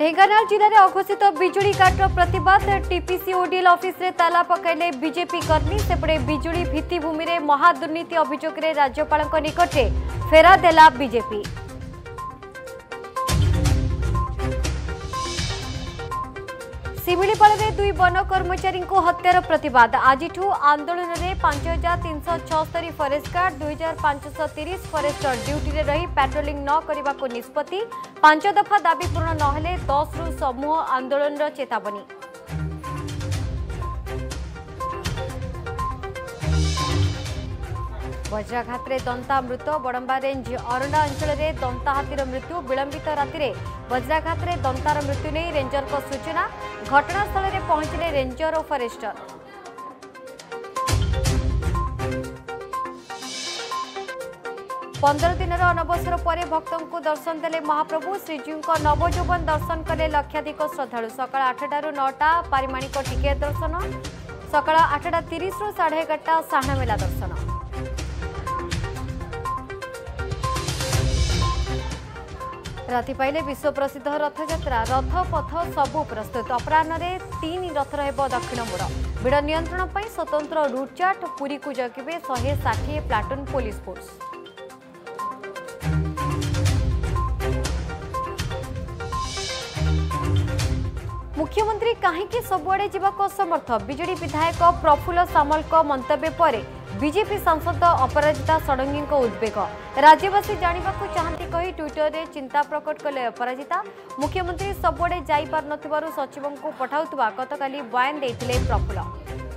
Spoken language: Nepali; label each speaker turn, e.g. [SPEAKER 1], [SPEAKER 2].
[SPEAKER 1] ଢେଙ୍କାନାଳ ଜିଲ୍ଲାରେ ଅଘୋଷିତ ବିଜୁଳି କାଟର ପ୍ରତିବାଦ ଟିପିସି ଓଡିଏଲ୍ ଅଫିସରେ ତାଲା ପକାଇଲେ ବିଜେପି କର୍ମୀ ସେପଟେ ବିଜୁଳି ଭିତ୍ତିଭୂମିରେ ମହାଦୁର୍ନୀତି ଅଭିଯୋଗରେ ରାଜ୍ୟପାଳଙ୍କ ନିକଟରେ ଫେରାଦ ହେଲା ବିଜେପି सिमिलीपले दुई वन कर्मचारी हत्यार प्रतीद आजु आन्दोलनले पाँच हजार तिनश फरेस्ट गार्ड दुई हजार पाँचश तिरि फरस्टर ड्युटी रहि पाट्रोलीङ नक निष्पत्ति पाँच दफा दावी पूरण नहेले रु समूह आन्दोलन र चेतावनी वज्राघाते दन्ता मृत बडम्बाेज अरणा अञ्चलले दा ही र मृत्यु विलम्बित रातिर वज्राघतार मृत्यु नै को सूचना घटनास्थलले पहुँचलेञ्जर र फरेष्टर पन्ध्र दिन र अनवसर को दर्शन देले महाप्रभु श्रीजीको नवजौवन दर्शन कले लक्षाधिक श्रद्धालु सकाल आठटा नटा पारिमाणिक टिकेट दर्शन सकाल आठटा तिरि साढे साहना मेला दर्शन ରାତି ପାଇଲେ ବିଶ୍ୱପ୍ରସିଦ୍ଧ ରଥଯାତ୍ରା ରଥ ପଥ ସବୁ ପ୍ରସ୍ତୁତ ଅପରାହ୍ନରେ ତିନି ରଥର ହେବ ଦକ୍ଷିଣ ମୋଡ଼ ଭିଡ଼ ନିୟନ୍ତ୍ରଣ ପାଇଁ ସ୍ୱତନ୍ତ୍ର ରୁଟ୍ ଚାର୍ଟ ପୁରୀକୁ ଜଗିବେ ଶହେ ଷାଠିଏ ପ୍ଲାଟୁନ୍ ପୋଲିସ ଫୋର୍ସ ମୁଖ୍ୟମନ୍ତ୍ରୀ କାହିଁକି ସବୁଆଡ଼େ ଯିବାକୁ ଅସମର୍ଥ ବିଜେଡି ବିଧାୟକ ପ୍ରଫୁଲ୍ଲ ସାମଲଙ୍କ ମନ୍ତବ୍ୟ ପରେ ବିଜେପି ସାଂସଦ ଅପରାଜିତା ଷଡ଼ଙ୍ଗୀଙ୍କ ଉଦ୍ବେଗ ରାଜ୍ୟବାସୀ ଜାଣିବାକୁ ଚାହାନ୍ତି କହି ଟ୍ୱିଟରରେ ଚିନ୍ତା ପ୍ରକଟ କଲେ ଅପରାଜିତା ମୁଖ୍ୟମନ୍ତ୍ରୀ ସବୁଆଡ଼େ ଯାଇପାରୁନଥିବାରୁ ସଚିବଙ୍କୁ ପଠାଉଥିବା ଗତକାଲି ବୟାନ ଦେଇଥିଲେ ପ୍ରଫୁଲ୍ଲ